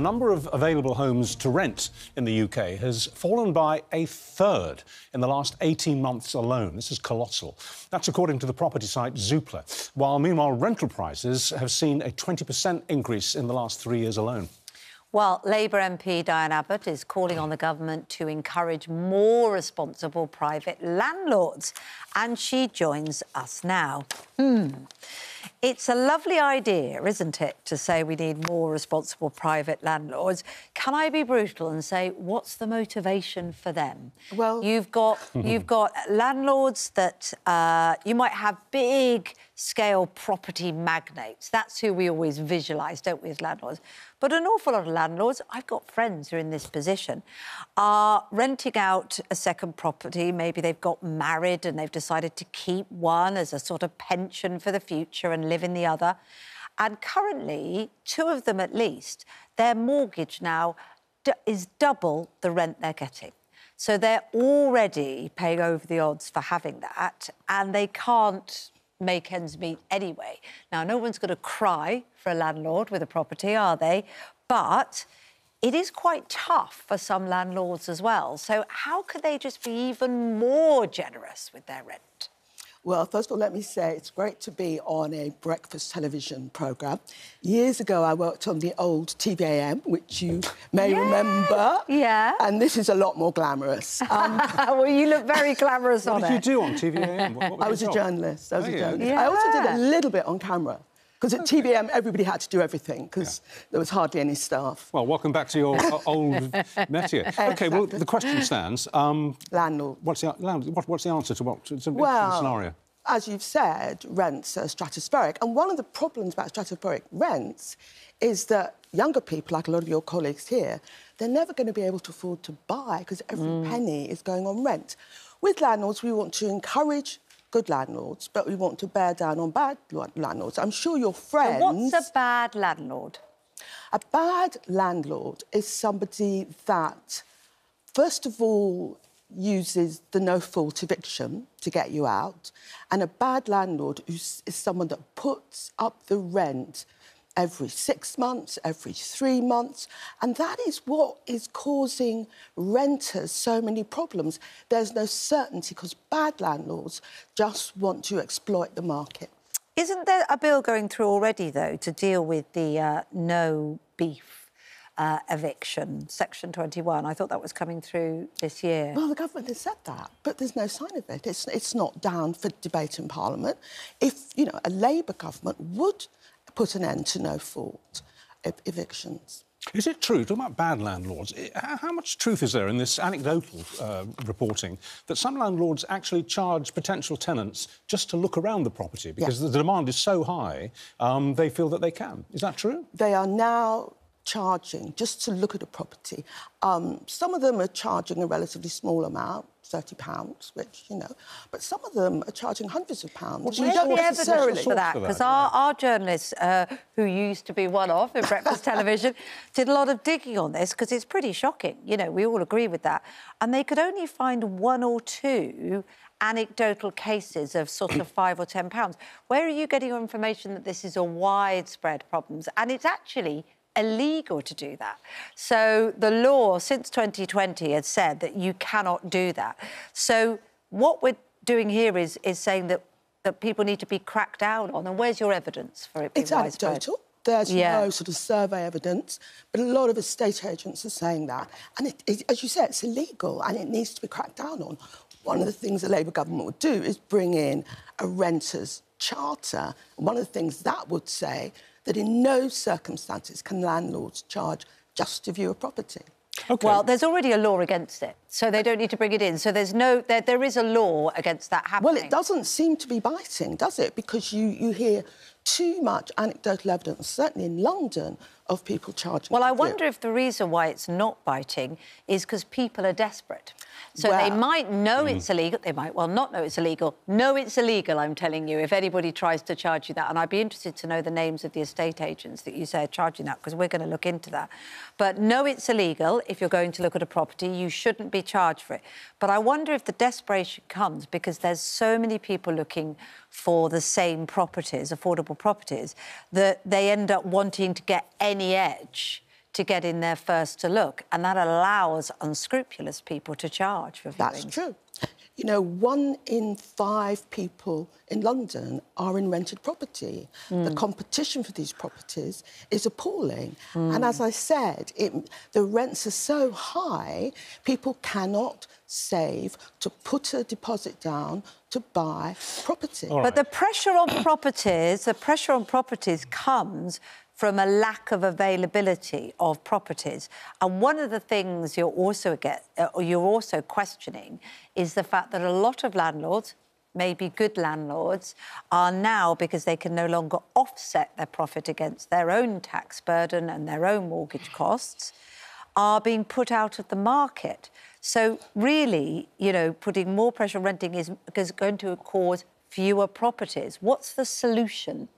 the number of available homes to rent in the UK has fallen by a third in the last 18 months alone. This is colossal. That's according to the property site Zoopla. While meanwhile, rental prices have seen a 20% increase in the last three years alone. Well, Labour MP Diane Abbott is calling on the government to encourage more responsible private landlords. And she joins us now. Hmm. It's a lovely idea, isn't it, to say we need more responsible private landlords. Can I be brutal and say what's the motivation for them? Well, you've got you've got landlords that uh, you might have big scale property magnates. That's who we always visualise, don't we, as landlords? But an awful lot of landlords, I've got friends who are in this position, are renting out a second property. Maybe they've got married and they've decided to keep one as a sort of pension for the future and live in the other. And currently, two of them at least, their mortgage now is double the rent they're getting. So they're already paying over the odds for having that, and they can't make ends meet anyway. Now, no one's going to cry for a landlord with a property, are they? But it is quite tough for some landlords as well. So, how could they just be even more generous with their rent? Well, first of all, let me say it's great to be on a breakfast television programme. Years ago, I worked on the old TVAM, which you may yeah. remember. Yeah. And this is a lot more glamorous. Um, well, you look very glamorous on it. What did you do on TVAM? What, what I was a journalist. I was oh, a journalist. Yeah. I also did a little bit on camera. Because at TVAM, everybody had to do everything because yeah. there was hardly any staff. Well, welcome back to your old. Exactly. OK, well, the question stands. Um, landlord. What's the, what, what's the answer to what to, to well, scenario? As you've said, rents are stratospheric. And one of the problems about stratospheric rents is that younger people, like a lot of your colleagues here, they're never going to be able to afford to buy because every mm. penny is going on rent. With landlords, we want to encourage good landlords, but we want to bear down on bad landlords. I'm sure your friends... So what's a bad landlord? A bad landlord is somebody that, first of all, uses the no-fault eviction to get you out, and a bad landlord is someone that puts up the rent every six months, every three months. And that is what is causing renters so many problems. There's no certainty because bad landlords just want to exploit the market. Isn't there a bill going through already, though, to deal with the uh, no beef uh, eviction, Section 21. I thought that was coming through this year. Well, the government has said that, but there's no sign of it. It's, it's not down for debate in Parliament. If, you know, a Labour government would put an end to no-fault ev evictions. Is it true, talking about bad landlords, how much truth is there in this anecdotal uh, reporting that some landlords actually charge potential tenants just to look around the property because yeah. the demand is so high, um, they feel that they can? Is that true? They are now charging just to look at a property. Um, some of them are charging a relatively small amount, thirty pounds, which you know, but some of them are charging hundreds of pounds. Well, you don't necessarily for that because our, our journalists, uh, who used to be one of in breakfast television, did a lot of digging on this because it's pretty shocking. You know, we all agree with that, and they could only find one or two anecdotal cases of sort of five or ten pounds. Where are you getting your information that this is a widespread problem? And it's actually illegal to do that. So the law since 2020 has said that you cannot do that. So what we're doing here is, is saying that, that people need to be cracked down on. And where's your evidence for it? It's anecdotal. There's yeah. no sort of survey evidence, but a lot of estate agents are saying that. And it, it, as you say, it's illegal and it needs to be cracked down on. One of the things the Labour government would do is bring in a renters' charter. One of the things that would say that in no circumstances can landlords charge just to view a property. Okay. Well, there's already a law against it, so they don't need to bring it in. So there's no, there, there is a law against that happening. Well, it doesn't seem to be biting, does it? Because you, you hear too much anecdotal evidence, certainly in London, of people charging. Well, I wonder if the reason why it's not biting is because people are desperate. So well, they might know mm. it's illegal. They might well not know it's illegal. Know it's illegal, I'm telling you, if anybody tries to charge you that. And I'd be interested to know the names of the estate agents that you say are charging that, because we're going to look into that. But know it's illegal if you're going to look at a property. You shouldn't be charged for it. But I wonder if the desperation comes because there's so many people looking for the same properties, affordable properties, that they end up wanting to get any edge to get in there first to look, and that allows unscrupulous people to charge for viewings. That's true. You know, one in five people in London are in rented property. Mm. The competition for these properties is appalling. Mm. And as I said, it, the rents are so high, people cannot save to put a deposit down to buy property. Right. But the pressure on properties, the pressure on properties comes from a lack of availability of properties. And one of the things you're also get, uh, you're also questioning is the fact that a lot of landlords, maybe good landlords, are now because they can no longer offset their profit against their own tax burden and their own mortgage costs, are being put out of the market. So really, you know, putting more pressure on renting is, is going to cause fewer properties. What's the solution?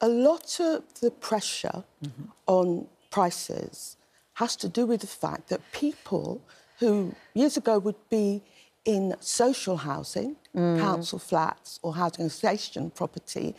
A lot of the pressure mm-hmm. on prices has to do with the fact that people who years ago would be in social housing, mm. council flats or housing association property,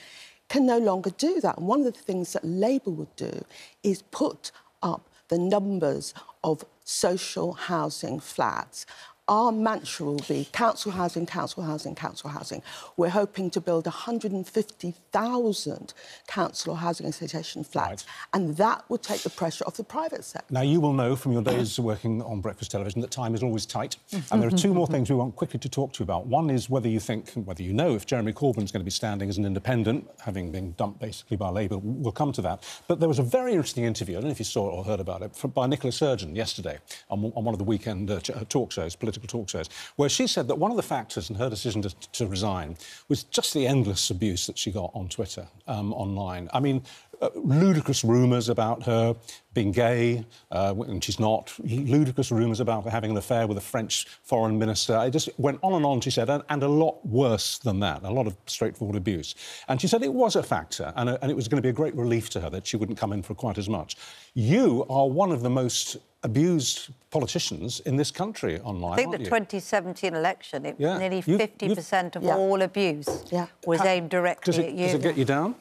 can no longer do that. And one of the things that Labour would do is put up the numbers of social housing flats our mantra will be council housing, council housing, council housing. We're hoping to build 150,000 council or housing association flats, right. and that will take the pressure off the private sector. Now, you will know from your days working on breakfast television that time is always tight. and there are two more things we want quickly to talk to you about. One is whether you think, whether you know if Jeremy Corbyn is going to be standing as an independent, having been dumped basically by Labour. We'll come to that. But there was a very interesting interview, I don't know if you saw it or heard about it, by Nicola Sturgeon yesterday on, on one of the weekend uh, talk shows, political political talk shows, where she said that one of the factors in her decision to, to resign was just the endless abuse that she got on Twitter, um, online. I mean, uh, ludicrous rumours about her being gay, uh, and she's not. Ludicrous rumours about her having an affair with a French foreign minister. It just went on and on, she said, and, and, a lot worse than that, a lot of straightforward abuse. And she said it was a factor, and, a, uh, and it was going to be a great relief to her that she wouldn't come in for quite as much. You are one of the most abused politicians in this country online. I think the you? 2017 election, it, yeah. nearly you've, 50% you've, of yeah. all abuse yeah. was How, aimed directly it, at you. Does it get you down?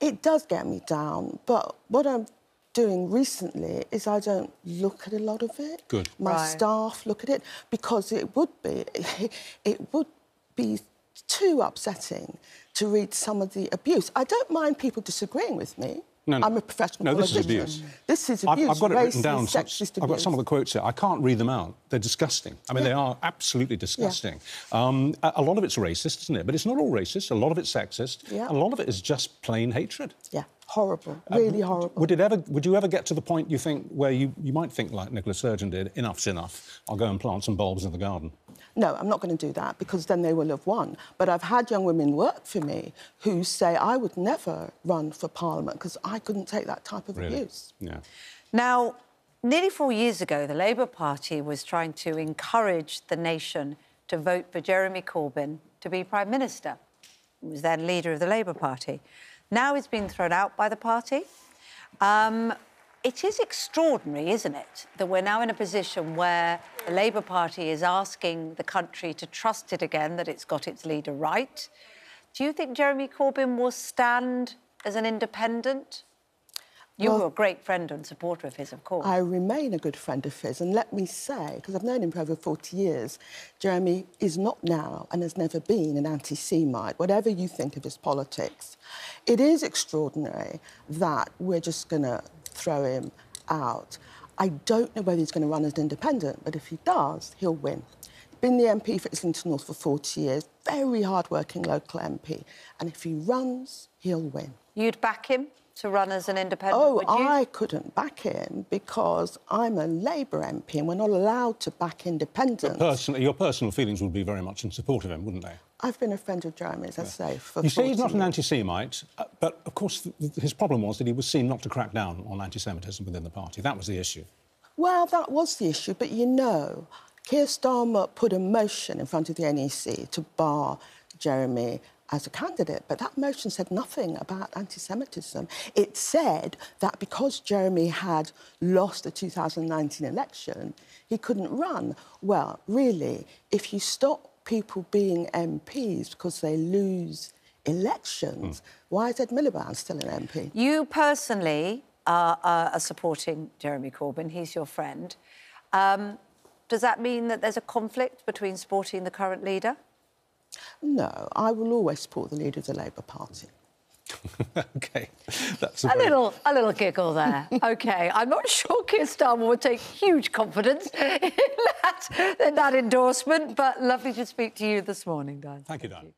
It does get me down, but what I'm doing recently is I don't look at a lot of it. Good. My right. staff look at it because it would be it would be too upsetting to read some of the abuse. I don't mind people disagreeing with me. No, no. I'm a professional no, politician. this is abuse. This is abuse. I've, I've got it written down. Sexist I've got some of the quotes here. I can't read them out. They're disgusting. I mean, yeah. they are absolutely disgusting. Yeah. Um, a, a, lot of it's racist, isn't it? But it's not all racist. A lot of it's sexist. Yeah. A lot of it is just plain hatred. Yeah. Horrible, uh, really uh, horrible. Would it ever? Would you ever get to the point you think where you, you might think like Nicola Sturgeon did? Enough's enough. I'll go and plant some bulbs in the garden. No, I'm not going to do that because then they will have won. But I've had young women work for me who say I would never run for Parliament because I couldn't take that type of really? abuse. Yeah. Now, nearly four years ago, the Labour Party was trying to encourage the nation to vote for Jeremy Corbyn to be Prime Minister. He was then leader of the Labour Party. Now he's been thrown out by the party. Um, it is extraordinary, isn't it, that we're now in a position where the Labour Party is asking the country to trust it again that it's got its leader right. Do you think Jeremy Corbyn will stand as an independent? You well, were a great friend and supporter of his, of course. I remain a good friend of his. And let me say, because I've known him for over 40 years, Jeremy is not now and has never been an anti Semite, whatever you think of his politics. It is extraordinary that we're just going to throw him out. I don't know whether he's going to run as an independent, but if he does, he'll win. Been the MP for Islington North for 40 years, very hard-working local MP, and if he runs, he'll win. You'd back him to run as an independent? Oh, I couldn't back him because I'm a Labour MP and we're not allowed to back independents. Personally, your personal feelings would be very much in support of him, wouldn't they? I've been a friend of Jeremy's, I yeah. say, for You say he's not an anti-Semite, uh, but of course his problem was that he was seen not to crack down on anti-Semitism within the party. That was the issue. Well, that was the issue, but you know, Keir Starmer put a motion in front of the NEC to bar Jeremy as a candidate, but that motion said nothing about anti Semitism. It said that because Jeremy had lost the 2019 election, he couldn't run. Well, really, if you stop people being MPs because they lose elections. Mm. Why is Ed Miliband still an MP? You personally are, are, are supporting Jeremy Corbyn. He's your friend. Um, does that mean that there's a conflict between supporting the current leader? No, I will always support the leader of the Labour Party. okay, that's a, a, very... little, a little giggle there. okay, I'm not sure Keir Starmer would take huge confidence in that, in that endorsement, but lovely to speak to you this morning, Dan. Thank you, Dan.